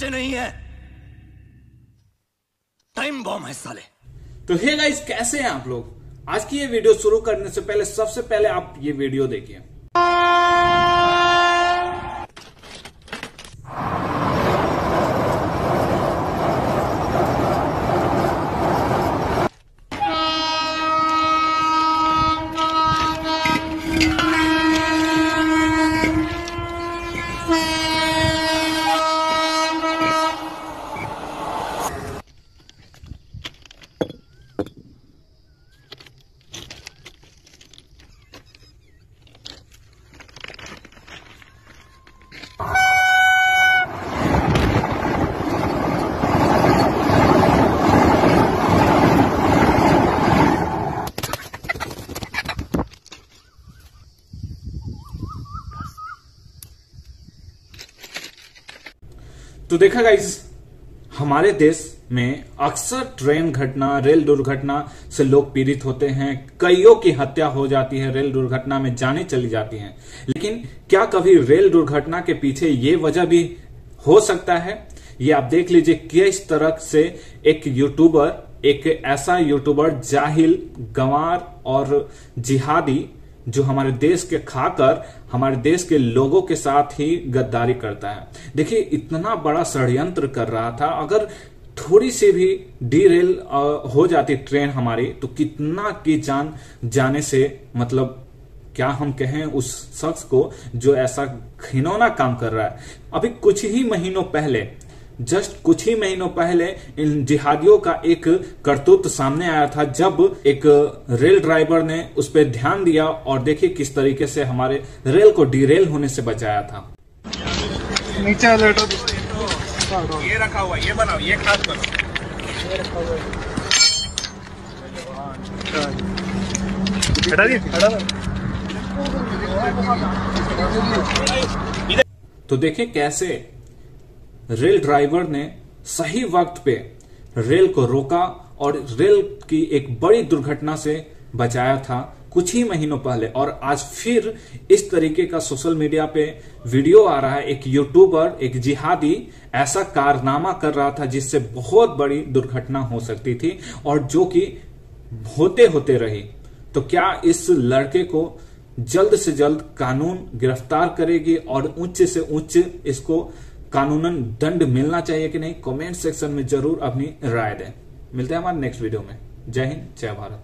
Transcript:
बच्चे नहीं है। टाइम बॉम्ब है साले। तो हे गाइस कैसे हैं आप लोग? आज की ये वीडियो शुरू करने से पहले, सबसे पहले आप ये वीडियो देखिए। तो देखा गाइस हमारे देश में अक्सर ट्रेन घटना, रेल दुर्घटना से लोग पीड़ित होते हैं, कईयों की हत्या हो जाती है, रेल दुर्घटना में जाने चली जाती हैं। लेकिन क्या कभी रेल दुर्घटना के पीछे ये वजह भी हो सकता है? ये आप देख लीजिए किस तरह से एक यूट्यूबर एक ऐसा यूट्यूबर जाहिल, गंवार और जिहादी जो हमारे देश के खाकर, हमारे देश के लोगों के साथ ही गद्दारी करता है। देखिए, इतना बड़ा षड्यंत्र कर रहा था। अगर थोड़ी सी भी डीरेल हो जाती ट्रेन हमारी तो कितना की जान जाने से मतलब क्या हम कहें उस शख्स को जो ऐसा घिनौना काम कर रहा है। अभी कुछ ही महीनों पहले जस्ट कुछ ही महीनों पहले इन जिहादियों का एक करतूत सामने आया था जब एक रेल ड्राइवर ने उस पर ध्यान दिया और देखिए किस तरीके से हमारे रेल को डीरेल होने से बचाया था। नीचे ये रखा हुआ ये बनाओ ये खास बनाओ। हटा दिए? हटा तो देखिए कैसे रेल ड्राइवर ने सही वक्त पे रेल को रोका और रेल की एक बड़ी दुर्घटना से बचाया था कुछ ही महीनों पहले। और आज फिर इस तरीके का सोशल मीडिया पे वीडियो आ रहा है। एक यूट्यूबर एक जिहादी ऐसा कारनामा कर रहा था जिससे बहुत बड़ी दुर्घटना हो सकती थी और जो कि होते होते रही। तो क्या इस लड़के को जल्द से जल्द कानून गिरफ़्तार करेगी और उच्च से उच्च इसको कानूनन दंड मिलना चाहिए कि नहीं कमेंट सेक्शन में ज़रूर अपनी राय दें। मिलते हैं हमारे नेक्स्ट वीडियो में। जय हिंद, जय भारत।